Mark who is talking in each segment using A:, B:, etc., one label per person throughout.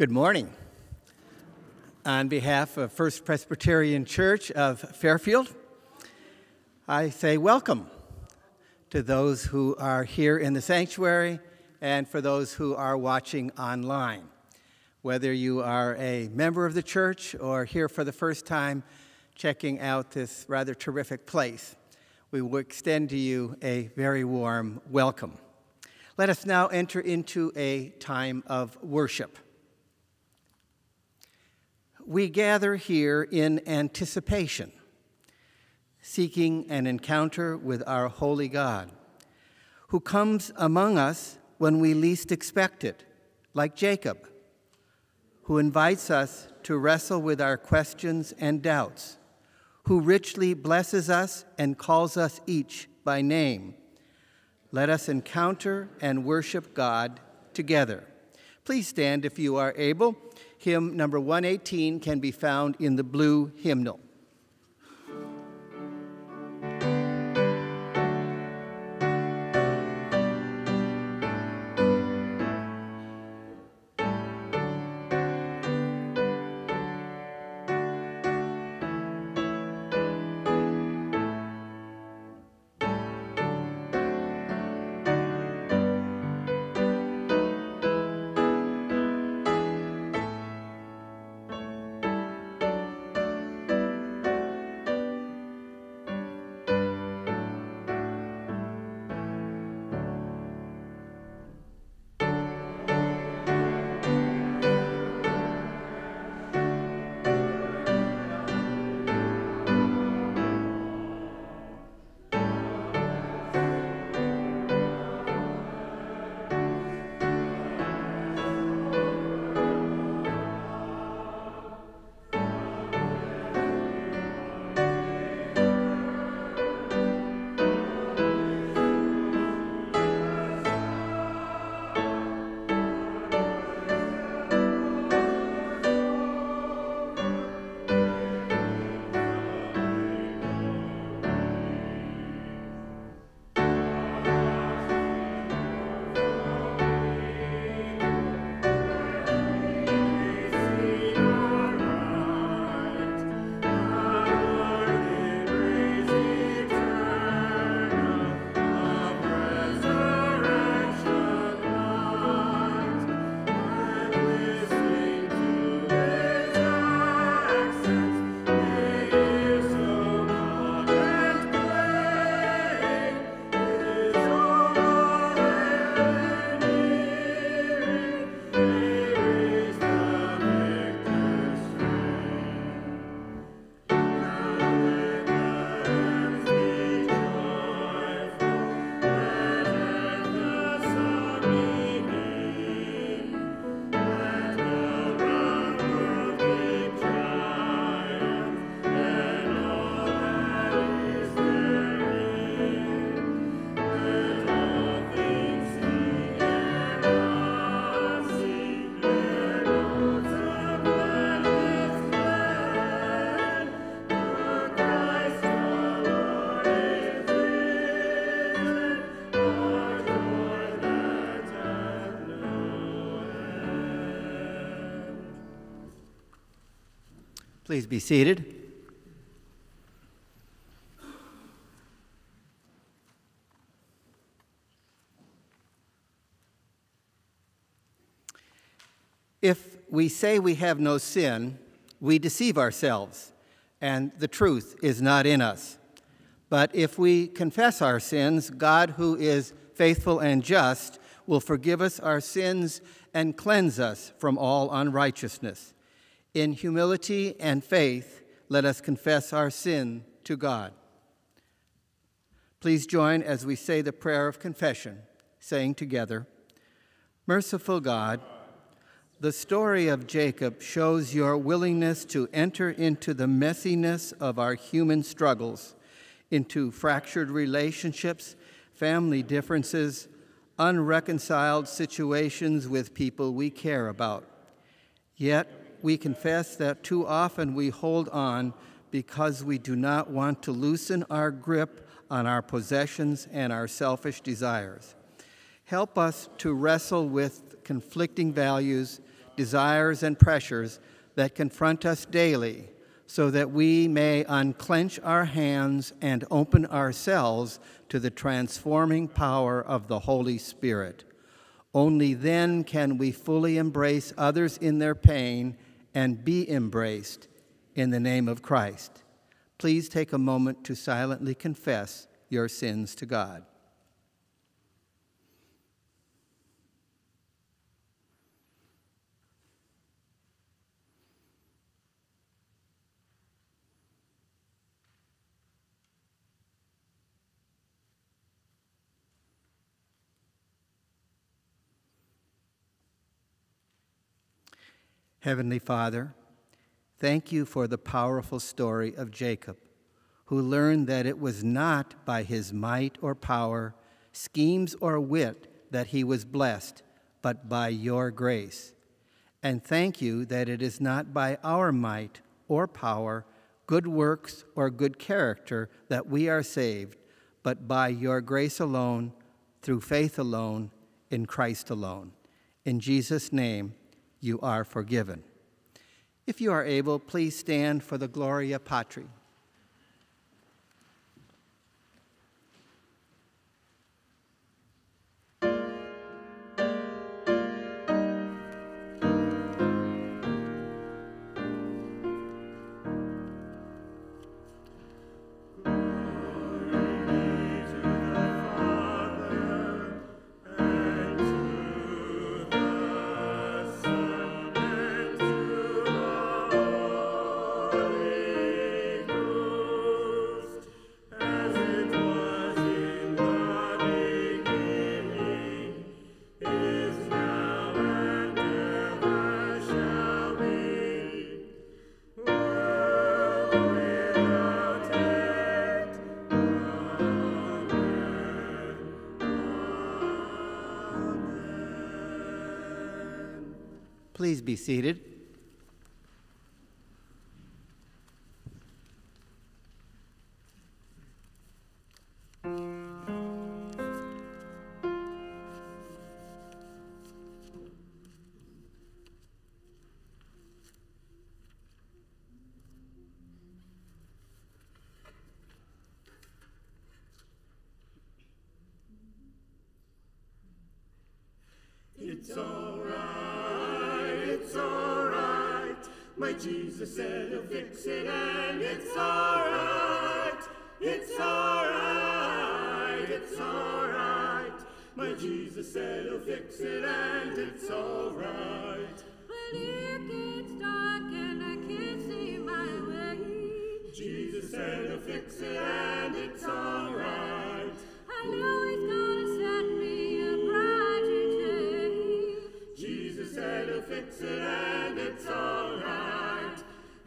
A: Good morning. On behalf of First Presbyterian Church of Fairfield, I say welcome to those who are here in the sanctuary and for those who are watching online. Whether you are a member of the church or here for the first time checking out this rather terrific place, we will extend to you a very warm welcome. Let us now enter into a time of worship we gather here in anticipation, seeking an encounter with our holy God, who comes among us when we least expect it, like Jacob, who invites us to wrestle with our questions and doubts, who richly blesses us and calls us each by name. Let us encounter and worship God together. Please stand if you are able. Hymn number 118 can be found in the blue hymnal. Please be seated. If we say we have no sin, we deceive ourselves, and the truth is not in us. But if we confess our sins, God, who is faithful and just, will forgive us our sins and cleanse us from all unrighteousness. In humility and faith, let us confess our sin to God. Please join as we say the prayer of confession, saying together Merciful God, the story of Jacob shows your willingness to enter into the messiness of our human struggles, into fractured relationships, family differences, unreconciled situations with people we care about. Yet, we confess that too often we hold on because we do not want to loosen our grip on our possessions and our selfish desires. Help us to wrestle with conflicting values, desires, and pressures that confront us daily so that we may unclench our hands and open ourselves to the transforming power of the Holy Spirit. Only then can we fully embrace others in their pain and be embraced in the name of Christ. Please take a moment to silently confess your sins to God. Heavenly Father, thank you for the powerful story of Jacob, who learned that it was not by his might or power, schemes or wit that he was blessed, but by your grace. And thank you that it is not by our might or power, good works, or good character that we are saved, but by your grace alone, through faith alone, in Christ alone. In Jesus' name, you are forgiven. If you are able, please stand for the Gloria Patri. Please be seated.
B: It's alright. My Jesus said he'll fix it and it's alright. It's alright, it's alright. My Jesus said he'll fix it and it's alright.
C: When it gets dark and I can't see my way,
B: Jesus said he'll fix it and it's alright.
C: I know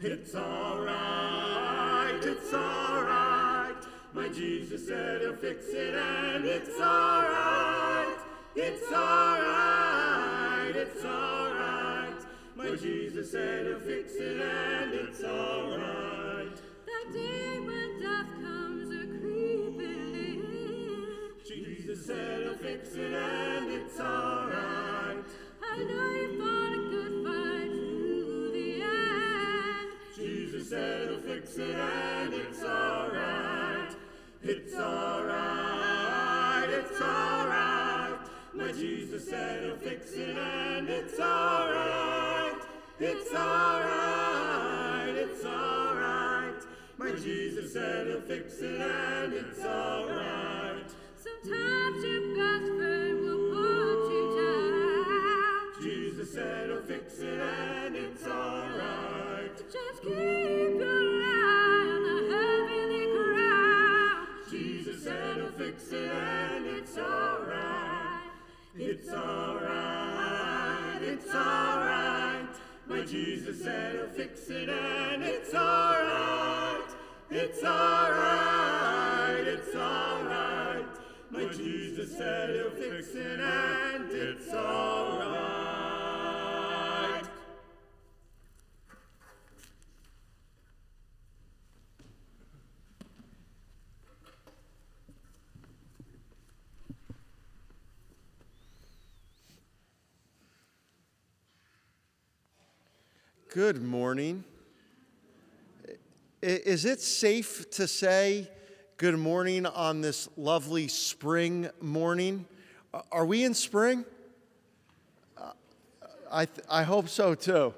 B: It's alright, it's alright. My Jesus said he'll fix it and it's alright. It's alright, it's alright. My Jesus said he'll fix it and it's alright.
C: That day when death comes a creeping in,
B: Jesus said he'll fix it and it's alright.
C: I know
B: He'll fix it and it's alright. It's alright, it's alright. My Jesus said he'll fix it and it's alright. It's alright, it's alright. My Jesus said he'll fix it and it's alright.
C: Sometimes
B: fix it and
D: Good morning. Is it safe to say good morning on this lovely spring morning? Are we in spring? I, I hope so too.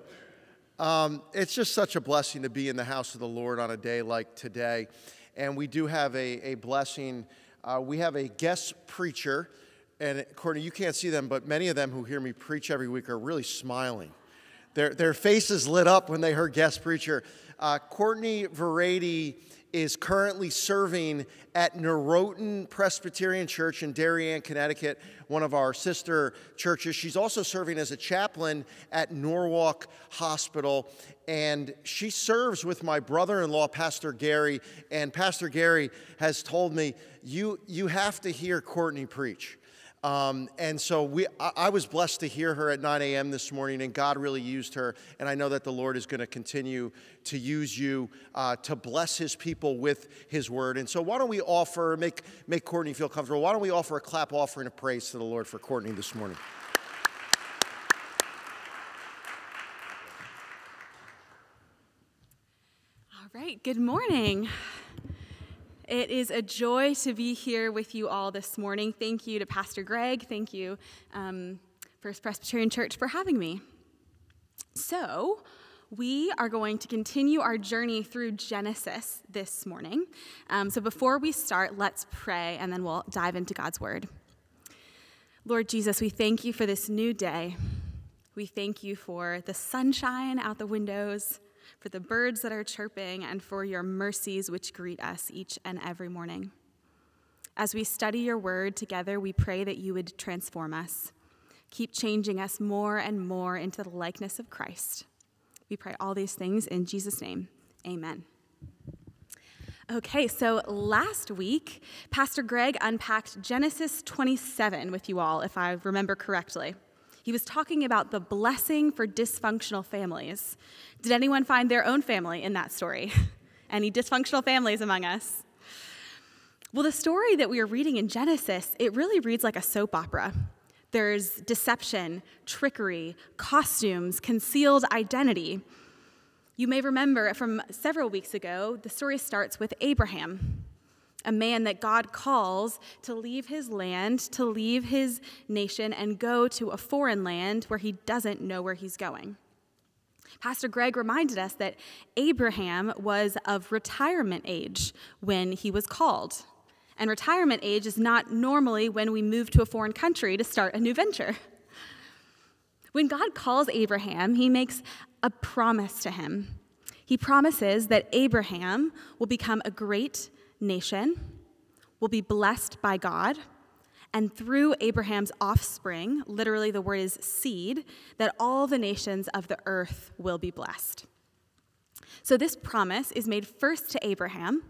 D: Um, it's just such a blessing to be in the house of the Lord on a day like today. And we do have a, a blessing. Uh, we have a guest preacher. And Courtney, you can't see them, but many of them who hear me preach every week are really smiling. Their, their faces lit up when they heard guest preacher. Uh, Courtney Verady is currently serving at Noroton Presbyterian Church in Darien, Connecticut, one of our sister churches. She's also serving as a chaplain at Norwalk Hospital, and she serves with my brother in law, Pastor Gary. And Pastor Gary has told me, You, you have to hear Courtney preach. Um, and so we, I, I was blessed to hear her at 9 a.m. this morning, and God really used her. And I know that the Lord is going to continue to use you uh, to bless His people with His word. And so, why don't we offer, make, make Courtney feel comfortable? Why don't we offer a clap offering of praise to the Lord for Courtney this morning?
E: All right, good morning. It is a joy to be here with you all this morning. Thank you to Pastor Greg. Thank you, um, First Presbyterian Church, for having me. So, we are going to continue our journey through Genesis this morning. Um, so, before we start, let's pray and then we'll dive into God's Word. Lord Jesus, we thank you for this new day. We thank you for the sunshine out the windows, for the birds that are chirping, and for your mercies which greet us each and every morning. As we study your word together, we pray that you would transform us, keep changing us more and more into the likeness of Christ. We pray all these things in Jesus' name. Amen. Okay, so last week, Pastor Greg unpacked Genesis 27 with you all, if I remember correctly. He was talking about the blessing for dysfunctional families. Did anyone find their own family in that story? Any dysfunctional families among us? Well, the story that we are reading in Genesis, it really reads like a soap opera. There's deception, trickery, costumes, concealed identity. You may remember from several weeks ago, the story starts with Abraham, a man that God calls to leave his land, to leave his nation, and go to a foreign land where he doesn't know where he's going. Pastor Greg reminded us that Abraham was of retirement age when he was called. And retirement age is not normally when we move to a foreign country to start a new venture. When God calls Abraham, he makes a promise to him. He promises that Abraham will become a great nation, will be blessed by God, and through Abraham's offspring, literally the word is seed, that all the nations of the earth will be blessed. So this promise is made first to Abraham,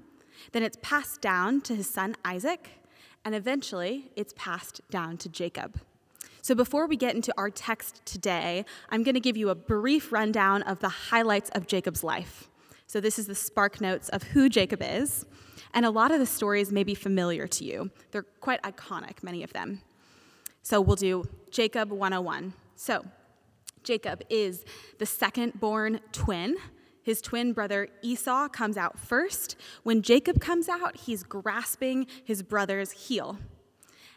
E: then it's passed down to his son Isaac, and eventually it's passed down to Jacob. So before we get into our text today, I'm going to give you a brief rundown of the highlights of Jacob's life. So this is the spark notes of who Jacob is, and a lot of the stories may be familiar to you. They're quite iconic, many of them. So we'll do Jacob 101. So Jacob is the second born twin. His twin brother Esau comes out first. When Jacob comes out, he's grasping his brother's heel.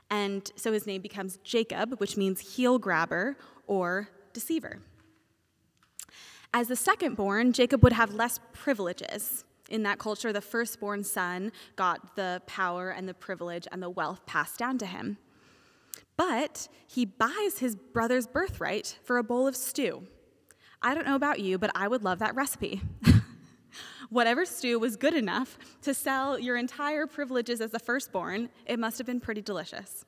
E: And so his name becomes Jacob, which means heel grabber or deceiver. As the second born, Jacob would have less privileges. In that culture, the firstborn son got the power and the privilege and the wealth passed down to him. But he buys his brother's birthright for a bowl of stew. I don't know about you, but I would love that recipe. Whatever stew was good enough to sell your entire privileges as the firstborn, it must have been pretty delicious.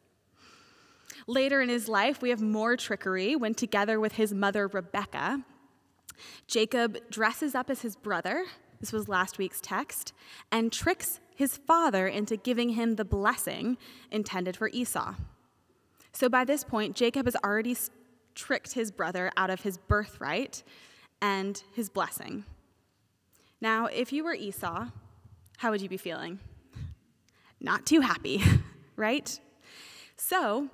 E: Later in his life, we have more trickery when, together with his mother Rebecca, Jacob dresses up as his brother. This was last week's text, and tricks his father into giving him the blessing intended for Esau. So by this point, Jacob has already tricked his brother out of his birthright and his blessing. Now, if you were Esau, how would you be feeling? Not too happy, right? So,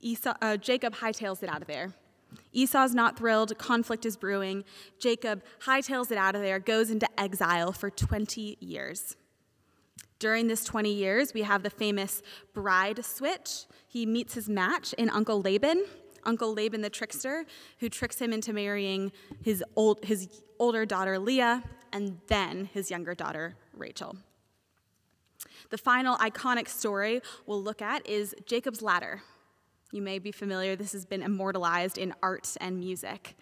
E: Esau, uh, Jacob hightails it out of there. Esau's not thrilled, conflict is brewing. Jacob hightails it out of there, goes into exile for 20 years. During this 20 years, we have the famous bride switch. He meets his match in Uncle Laban, Uncle Laban the trickster, who tricks him into marrying his, old, his older daughter Leah and then his younger daughter Rachel. The final iconic story we'll look at is Jacob's ladder. You may be familiar, this has been immortalized in art and music.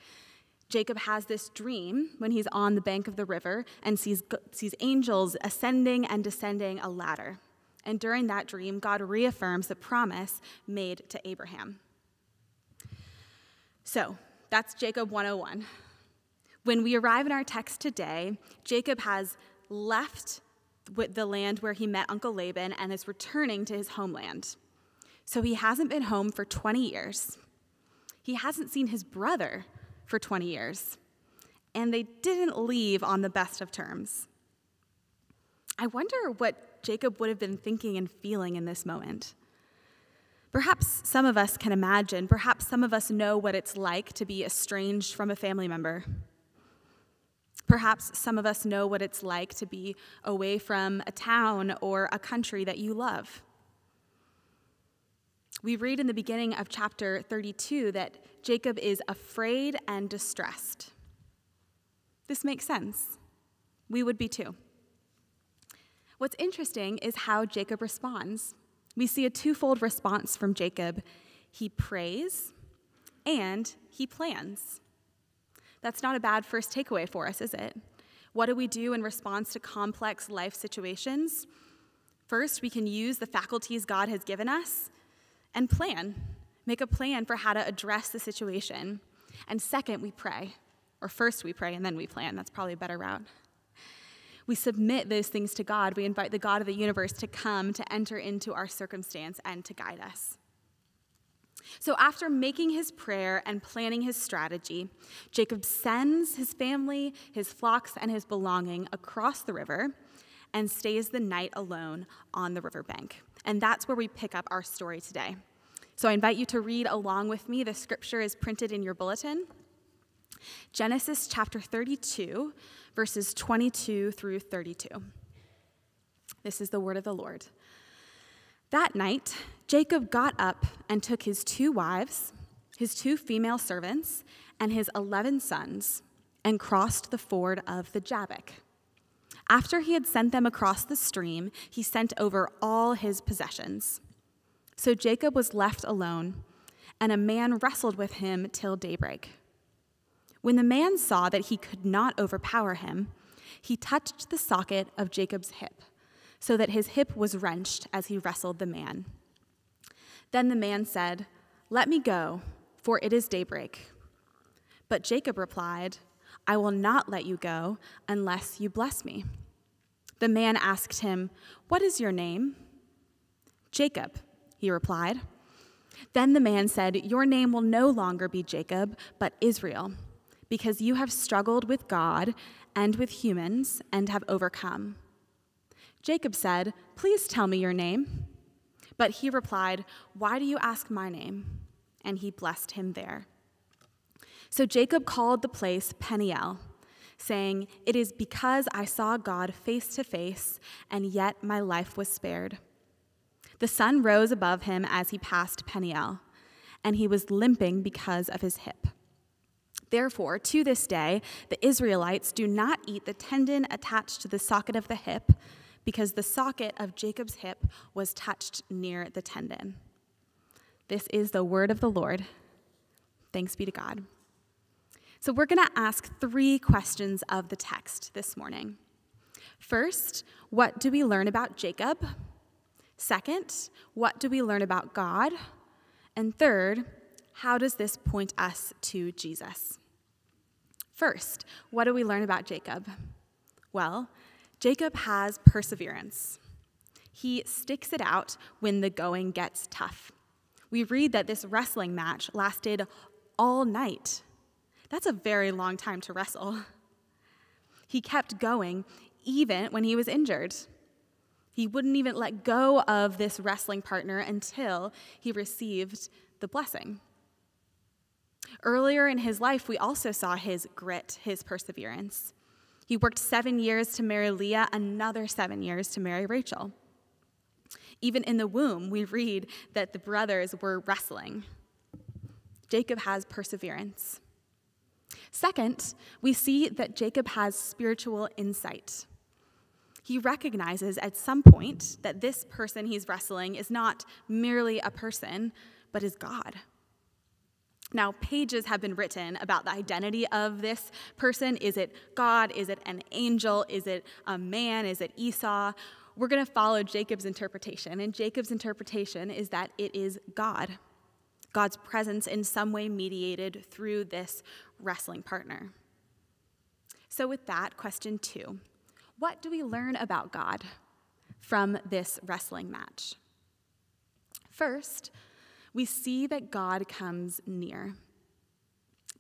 E: Jacob has this dream when he's on the bank of the river and sees, sees angels ascending and descending a ladder. And during that dream, God reaffirms the promise made to Abraham. So that's Jacob 101. When we arrive in our text today, Jacob has left the land where he met Uncle Laban and is returning to his homeland. So he hasn't been home for 20 years. He hasn't seen his brother for 20 years. And they didn't leave on the best of terms. I wonder what Jacob would have been thinking and feeling in this moment. Perhaps some of us can imagine, perhaps some of us know what it's like to be estranged from a family member. Perhaps some of us know what it's like to be away from a town or a country that you love. We read in the beginning of chapter 32 that Jacob is afraid and distressed. This makes sense. We would be too. What's interesting is how Jacob responds. We see a twofold response from Jacob he prays and he plans. That's not a bad first takeaway for us, is it? What do we do in response to complex life situations? First, we can use the faculties God has given us and plan. Make a plan for how to address the situation. And second, we pray. Or first, we pray and then we plan. That's probably a better route. We submit those things to God. We invite the God of the universe to come to enter into our circumstance and to guide us. So, after making his prayer and planning his strategy, Jacob sends his family, his flocks, and his belonging across the river and stays the night alone on the riverbank. And that's where we pick up our story today. So I invite you to read along with me. The scripture is printed in your bulletin. Genesis chapter 32, verses 22 through 32. This is the word of the Lord. That night, Jacob got up and took his two wives, his two female servants, and his 11 sons, and crossed the ford of the Jabbok. After he had sent them across the stream, he sent over all his possessions. So Jacob was left alone, and a man wrestled with him till daybreak. When the man saw that he could not overpower him, he touched the socket of Jacob's hip, so that his hip was wrenched as he wrestled the man. Then the man said, Let me go, for it is daybreak. But Jacob replied, I will not let you go unless you bless me. The man asked him, What is your name? Jacob, he replied. Then the man said, Your name will no longer be Jacob, but Israel, because you have struggled with God and with humans and have overcome. Jacob said, Please tell me your name. But he replied, Why do you ask my name? And he blessed him there. So Jacob called the place Peniel, saying, It is because I saw God face to face, and yet my life was spared. The sun rose above him as he passed Peniel, and he was limping because of his hip. Therefore, to this day, the Israelites do not eat the tendon attached to the socket of the hip, because the socket of Jacob's hip was touched near the tendon. This is the word of the Lord. Thanks be to God. So, we're going to ask three questions of the text this morning. First, what do we learn about Jacob? Second, what do we learn about God? And third, how does this point us to Jesus? First, what do we learn about Jacob? Well, Jacob has perseverance. He sticks it out when the going gets tough. We read that this wrestling match lasted all night. That's a very long time to wrestle. He kept going even when he was injured. He wouldn't even let go of this wrestling partner until he received the blessing. Earlier in his life, we also saw his grit, his perseverance. He worked seven years to marry Leah, another seven years to marry Rachel. Even in the womb, we read that the brothers were wrestling. Jacob has perseverance. Second, we see that Jacob has spiritual insight. He recognizes at some point that this person he's wrestling is not merely a person, but is God. Now, pages have been written about the identity of this person. Is it God? Is it an angel? Is it a man? Is it Esau? We're going to follow Jacob's interpretation. And Jacob's interpretation is that it is God. God's presence in some way mediated through this wrestling partner. So, with that, question two What do we learn about God from this wrestling match? First, we see that God comes near.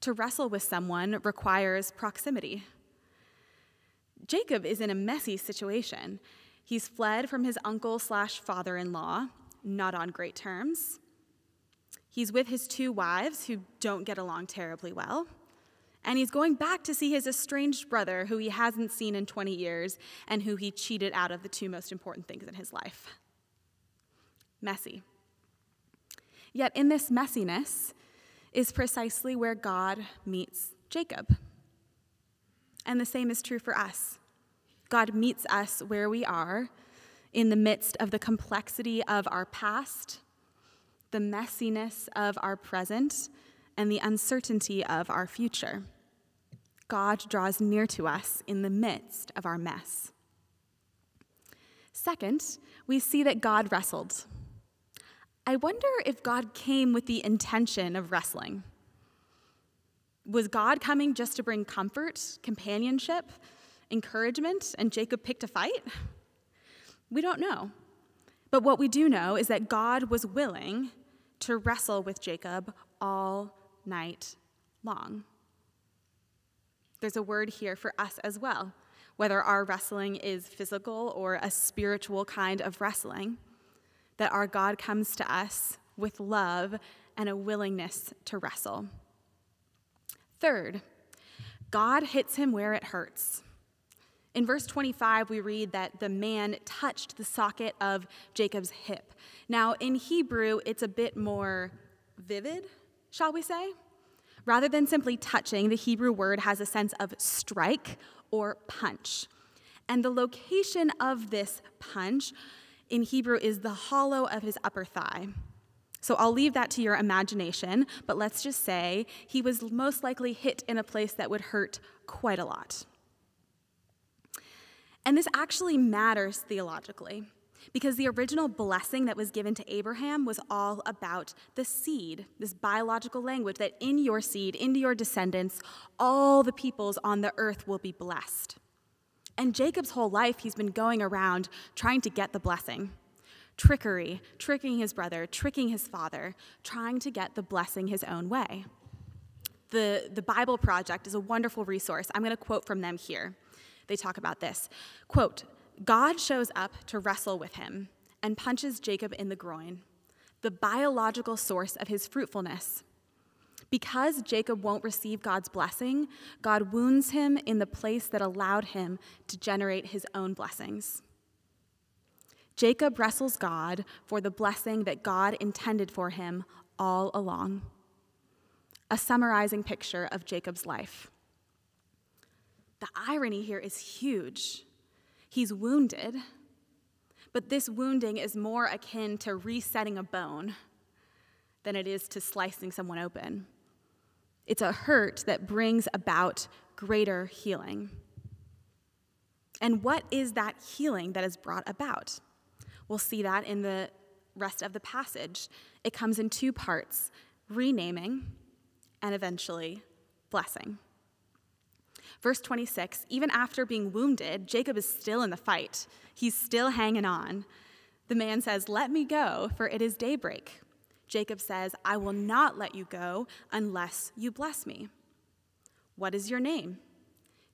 E: To wrestle with someone requires proximity. Jacob is in a messy situation. He's fled from his uncle slash father in law, not on great terms. He's with his two wives who don't get along terribly well. And he's going back to see his estranged brother, who he hasn't seen in 20 years and who he cheated out of the two most important things in his life. Messy. Yet, in this messiness is precisely where God meets Jacob. And the same is true for us. God meets us where we are in the midst of the complexity of our past the messiness of our present, and the uncertainty of our future. God draws near to us in the midst of our mess. Second, we see that God wrestled. I wonder if God came with the intention of wrestling. Was God coming just to bring comfort, companionship, encouragement, and Jacob picked a fight? We don't know. But what we do know is that God was willing to wrestle with Jacob all night long. There's a word here for us as well, whether our wrestling is physical or a spiritual kind of wrestling, that our God comes to us with love and a willingness to wrestle. Third, God hits him where it hurts. In verse 25, we read that the man touched the socket of Jacob's hip. Now, in Hebrew, it's a bit more vivid, shall we say? Rather than simply touching, the Hebrew word has a sense of strike or punch. And the location of this punch in Hebrew is the hollow of his upper thigh. So I'll leave that to your imagination, but let's just say he was most likely hit in a place that would hurt quite a lot. And this actually matters theologically because the original blessing that was given to Abraham was all about the seed, this biological language that in your seed, into your descendants, all the peoples on the earth will be blessed. And Jacob's whole life, he's been going around trying to get the blessing trickery, tricking his brother, tricking his father, trying to get the blessing his own way. The, the Bible Project is a wonderful resource. I'm going to quote from them here they talk about this. Quote, God shows up to wrestle with him and punches Jacob in the groin, the biological source of his fruitfulness. Because Jacob won't receive God's blessing, God wounds him in the place that allowed him to generate his own blessings. Jacob wrestles God for the blessing that God intended for him all along. A summarizing picture of Jacob's life. The irony here is huge. He's wounded, but this wounding is more akin to resetting a bone than it is to slicing someone open. It's a hurt that brings about greater healing. And what is that healing that is brought about? We'll see that in the rest of the passage. It comes in two parts renaming and eventually blessing. Verse 26 even after being wounded, Jacob is still in the fight. He's still hanging on. The man says, Let me go, for it is daybreak. Jacob says, I will not let you go unless you bless me. What is your name?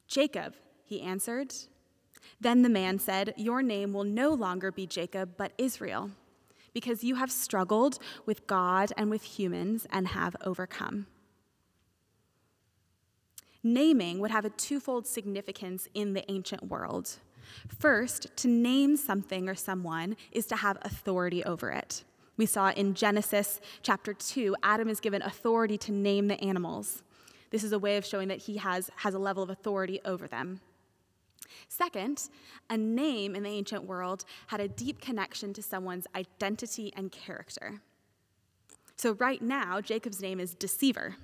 E: Jacob, he answered. Then the man said, Your name will no longer be Jacob, but Israel, because you have struggled with God and with humans and have overcome. Naming would have a twofold significance in the ancient world. First, to name something or someone is to have authority over it. We saw in Genesis chapter 2, Adam is given authority to name the animals. This is a way of showing that he has, has a level of authority over them. Second, a name in the ancient world had a deep connection to someone's identity and character. So, right now, Jacob's name is Deceiver.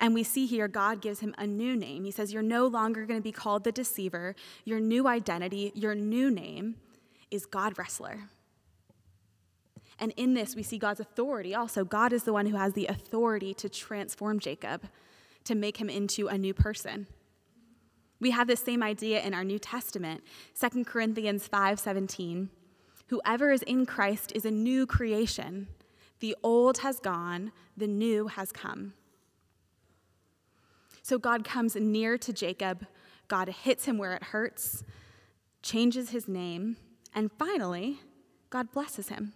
E: And we see here God gives him a new name. He says, You're no longer going to be called the deceiver. Your new identity, your new name is God wrestler. And in this, we see God's authority also. God is the one who has the authority to transform Jacob, to make him into a new person. We have the same idea in our New Testament, 2 Corinthians 5:17. Whoever is in Christ is a new creation. The old has gone, the new has come. So God comes near to Jacob, God hits him where it hurts, changes his name, and finally, God blesses him.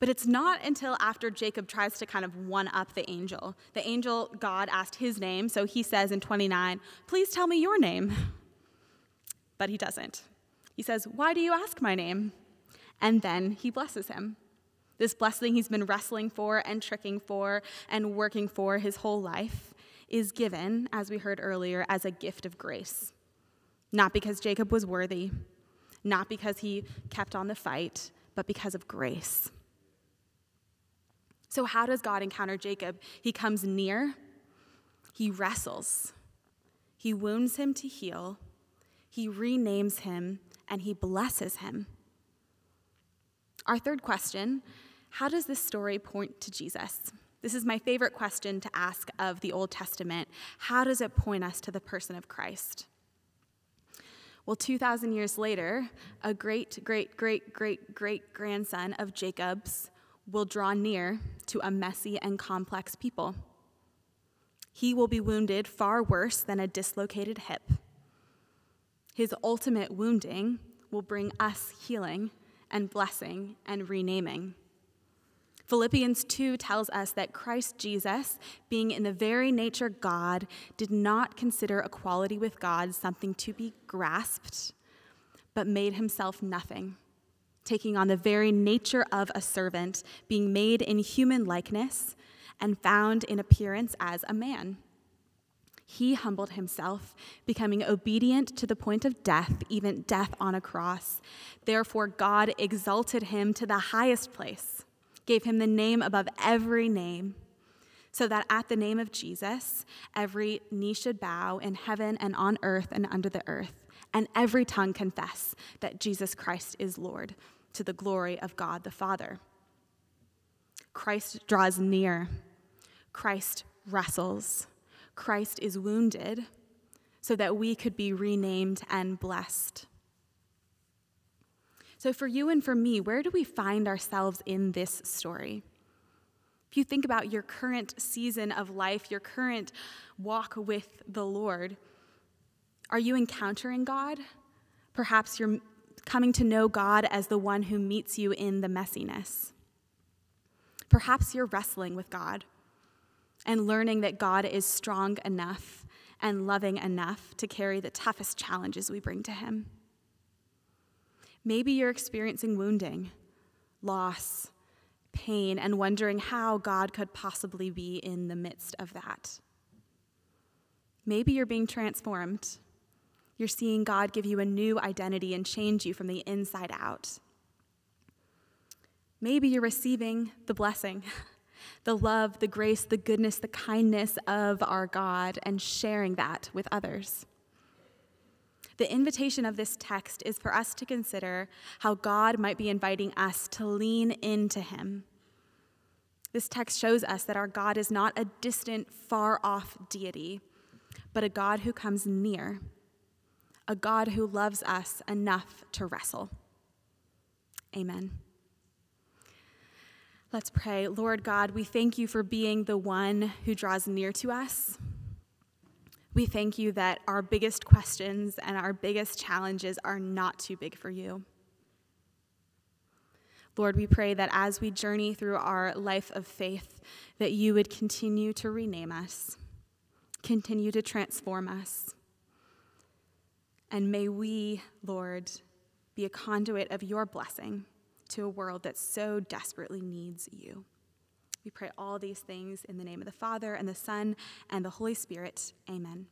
E: But it's not until after Jacob tries to kind of one up the angel. The angel, God asked his name, so he says in 29, Please tell me your name. But he doesn't. He says, Why do you ask my name? And then he blesses him. This blessing he's been wrestling for and tricking for and working for his whole life is given, as we heard earlier, as a gift of grace. Not because Jacob was worthy, not because he kept on the fight, but because of grace. So, how does God encounter Jacob? He comes near, he wrestles, he wounds him to heal, he renames him, and he blesses him. Our third question how does this story point to Jesus? This is my favorite question to ask of the Old Testament. How does it point us to the person of Christ? Well, 2,000 years later, a great, great, great, great, great grandson of Jacob's will draw near to a messy and complex people. He will be wounded far worse than a dislocated hip. His ultimate wounding will bring us healing and blessing and renaming. Philippians 2 tells us that Christ Jesus, being in the very nature God, did not consider equality with God something to be grasped, but made himself nothing taking on the very nature of a servant, being made in human likeness, and found in appearance as a man. He humbled himself, becoming obedient to the point of death, even death on a cross. Therefore, God exalted him to the highest place, gave him the name above every name, so that at the name of Jesus, every knee should bow in heaven and on earth and under the earth, and every tongue confess that Jesus Christ is Lord to the glory of God the Father. Christ draws near. Christ wrestles. Christ is wounded so that we could be renamed and blessed. So, for you and for me, where do we find ourselves in this story? If you think about your current season of life, your current walk with the Lord, are you encountering God? Perhaps you're coming to know God as the one who meets you in the messiness. Perhaps you're wrestling with God and learning that God is strong enough and loving enough to carry the toughest challenges we bring to Him. Maybe you're experiencing wounding, loss, pain, and wondering how God could possibly be in the midst of that. Maybe you're being transformed you're seeing God give you a new identity and change you from the inside out. Maybe you're receiving the blessing, the love, the grace, the goodness, the kindness of our God and sharing that with others. The invitation of this text is for us to consider how God might be inviting us to lean into Him. This text shows us that our God is not a distant, far off deity, but a God who comes near a God who loves us enough to wrestle. Amen. Let's pray. Lord God, we thank you for being the one who draws near to us. We thank you that our biggest questions and our biggest challenges are not too big for you. Lord, we pray that as we journey through our life of faith, that you would continue to rename us continue to transform us. And may we, Lord, be a conduit of your blessing to a world that so desperately needs you. We pray all these things in the name of the Father, and the Son, and the Holy Spirit. Amen.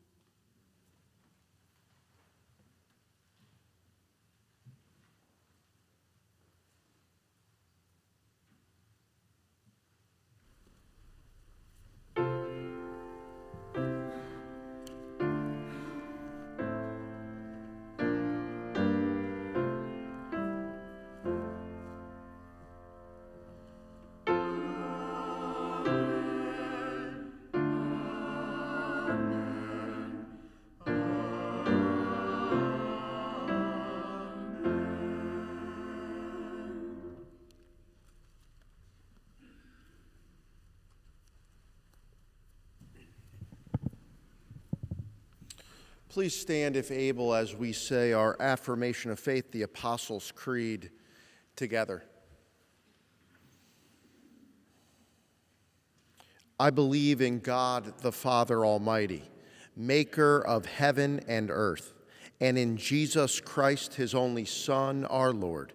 D: Please stand, if able, as we say our affirmation of faith, the Apostles' Creed, together. I believe in God the Father Almighty, maker of heaven and earth, and in Jesus Christ, his only Son, our Lord,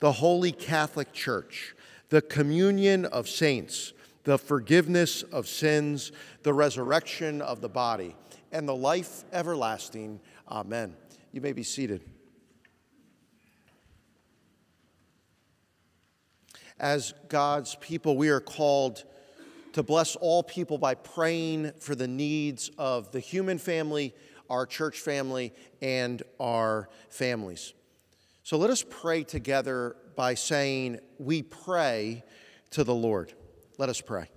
D: the holy Catholic Church, the communion of saints the forgiveness of sins, the resurrection of the body, and the life everlasting. Amen. You may be seated. As God's people, we are called to bless all people by praying for the needs of the human family, our church family, and our families. So let us pray together by saying, We pray to the Lord. Let us pray.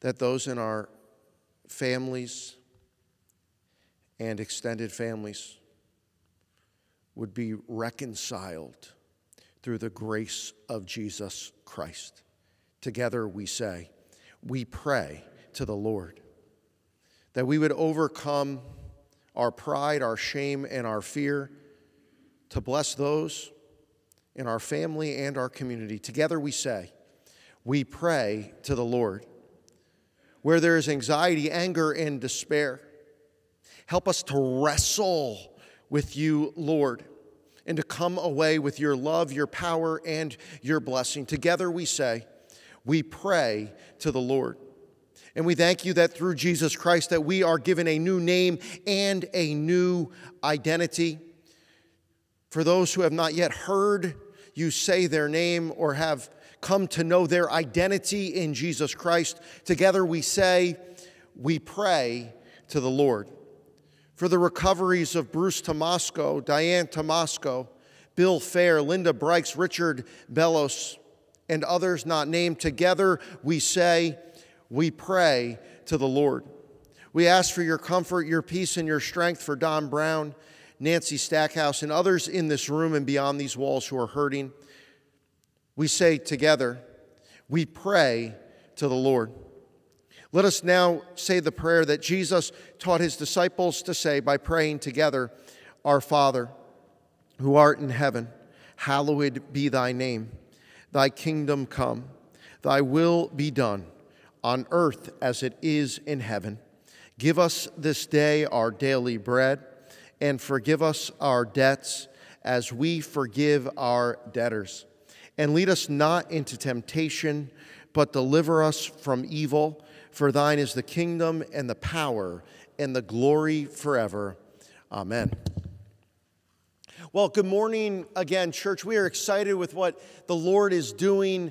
D: That those in our families and extended families would be reconciled through the grace of Jesus Christ. Together we say, we pray to the Lord that we would overcome our pride, our shame, and our fear to bless those in our family and our community. Together we say, we pray to the Lord. Where there is anxiety, anger, and despair, help us to wrestle with you, Lord, and to come away with your love, your power, and your blessing. Together we say, we pray to the Lord. And we thank you that through Jesus Christ that we are given a new name and a new identity. For those who have not yet heard you say their name or have come to know their identity in Jesus Christ. Together we say, we pray to the Lord. For the recoveries of Bruce Tomasco, Diane Tomasco, Bill Fair, Linda Bryce, Richard Bellos, and others not named, together we say, we pray to the Lord. We ask for your comfort, your peace, and your strength for Don Brown Nancy Stackhouse, and others in this room and beyond these walls who are hurting, we say together, we pray to the Lord. Let us now say the prayer that Jesus taught his disciples to say by praying together Our Father, who art in heaven, hallowed be thy name. Thy kingdom come, thy will be done, on earth as it is in heaven. Give us this day our daily bread and forgive us our debts as we forgive our debtors. And lead us not into temptation, but deliver us from evil. For thine is the kingdom and the power and the glory forever. Amen. Well, good morning again, church. We are excited with what the Lord is doing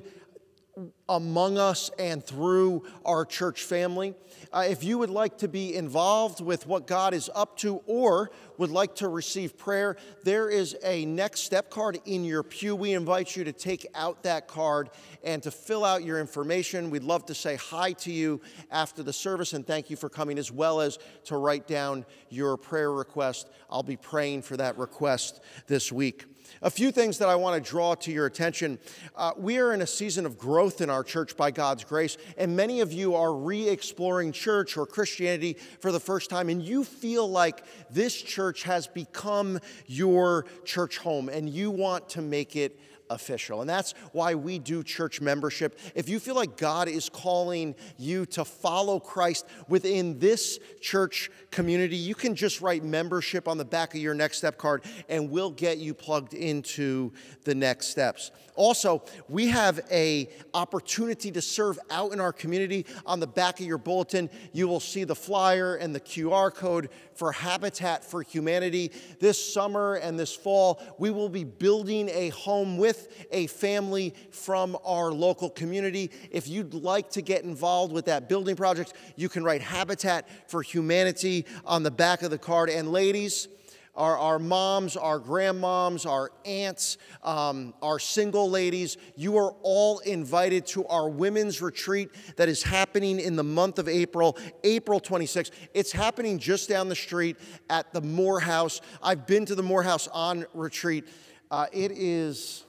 D: among us and through our church family. Uh, if you would like to be involved with what God is up to or would like to receive prayer, there is a next step card in your pew. We invite you to take out that card and to fill out your information. We'd love to say hi to you after the service and thank you for coming, as well as to write down your prayer request. I'll be praying for that request this week. A few things that I want to draw to your attention. Uh, we are in a season of growth in our church by God's grace, and many of you are re exploring church or Christianity for the first time, and you feel like this church has become your church home, and you want to make it official. And that's why we do church membership. If you feel like God is calling you to follow Christ within this church community, you can just write membership on the back of your next step card and we'll get you plugged into the next steps. Also, we have a opportunity to serve out in our community. On the back of your bulletin, you will see the flyer and the QR code for Habitat for Humanity. This summer and this fall, we will be building a home with a family from our local community. If you'd like to get involved with that building project, you can write Habitat for Humanity on the back of the card. And ladies, our, our moms, our grandmoms, our aunts, um, our single ladies. You are all invited to our women's retreat that is happening in the month of April, April 26th. It's happening just down the street at the Morehouse. I've been to the Morehouse on retreat. Uh, it is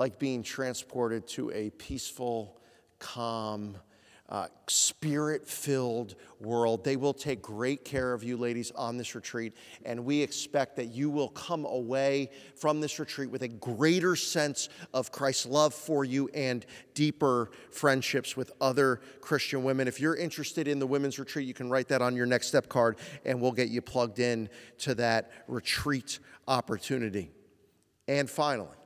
D: like being transported to a peaceful, calm, uh, spirit filled world. They will take great care of you, ladies, on this retreat. And we expect that you will come away from this retreat with a greater sense of Christ's love for you and deeper friendships with other Christian women. If you're interested in the women's retreat, you can write that on your next step card and we'll get you plugged in to that retreat opportunity. And finally,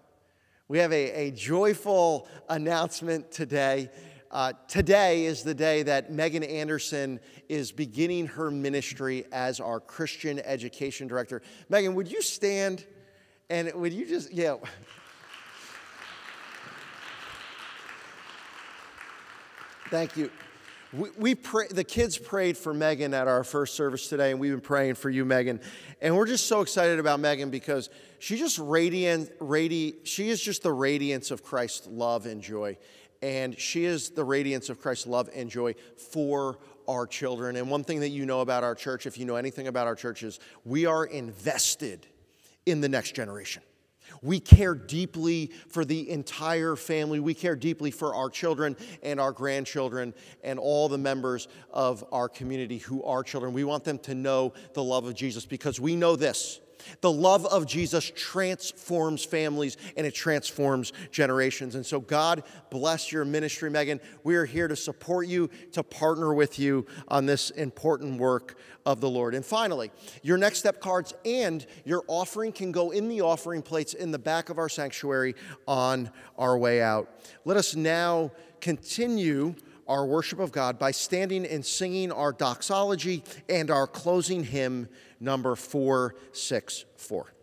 D: we have a, a joyful announcement today. Uh, today is the day that Megan Anderson is beginning her ministry as our Christian education director. Megan, would you stand and would you just, yeah. Thank you. We, we pray, the kids prayed for Megan at our first service today, and we've been praying for you, Megan. And we're just so excited about Megan because she just radiant, radi, she is just the radiance of Christ's love and joy and she is the radiance of Christ's love and joy for our children. And one thing that you know about our church, if you know anything about our church, is we are invested in the next generation. We care deeply for the entire family. We care deeply for our children and our grandchildren and all the members of our community who are children. We want them to know the love of Jesus because we know this the love of Jesus transforms families and it transforms generations. And so, God bless your ministry, Megan. We are here to support you, to partner with you on this important work of the Lord. And finally, your next step cards and your offering can go in the offering plates in the back of our sanctuary on our way out. Let us now continue our worship of God by standing and singing our doxology and our closing hymn, number 464.